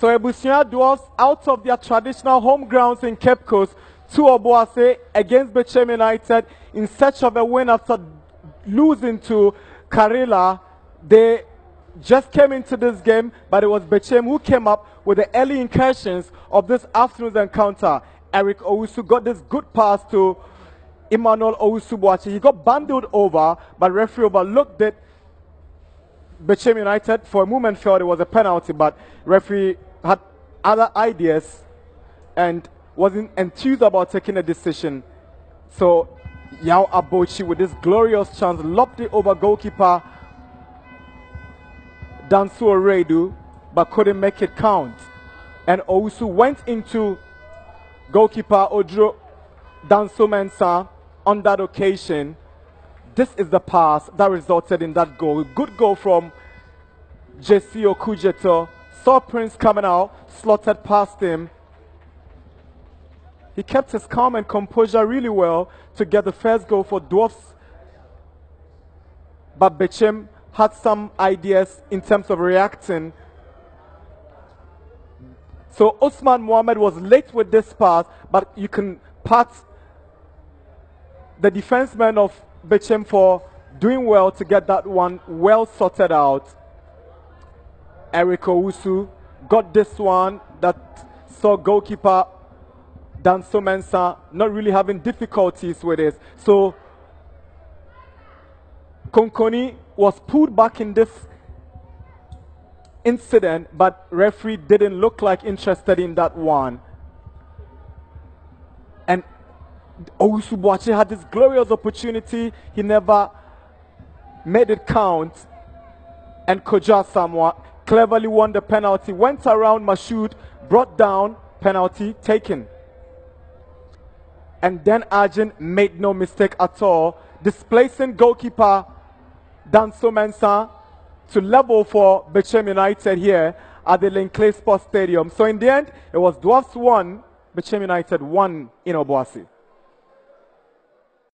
So Ebusua Dwarfs out of their traditional home grounds in Cape Coast to Obuasi against Bechem United in search of a win after losing to Karela. They just came into this game, but it was Bechem who came up with the early incursions of this afternoon's encounter. Eric Owusu got this good pass to Emmanuel Owusu He got bundled over, but referee overlooked it. Bechem United for a moment felt it was a penalty, but referee had other ideas and wasn't enthused about taking a decision. So Yao Abochi with this glorious chance lobbed it over goalkeeper Dansu Redu, but couldn't make it count. And Owusu went into goalkeeper Odro Danso Mensah on that occasion. This is the pass that resulted in that goal. Good goal from Jesse Okudzeto. Saw Prince coming out, slotted past him. He kept his calm and composure really well to get the first goal for Dwarfs. But Bechem had some ideas in terms of reacting. So Osman Mohamed was late with this pass, but you can pat the defenseman of Bechem for doing well to get that one well sorted out. Eric Owusu got this one that saw goalkeeper Danso Mensah not really having difficulties with it. So Konkoni was pulled back in this incident, but referee didn't look like interested in that one. And Owusu had this glorious opportunity. He never made it count. And Koja Samoa cleverly won the penalty, went around Mashoud, brought down, penalty taken. And then Egyin made no mistake at all, displacing goalkeeper Danso Mensah to level for Bechem United here at the Len Clay Sports Stadium. So in the end, it was Dwarfs 1, Bechem United 1 in Obuasi.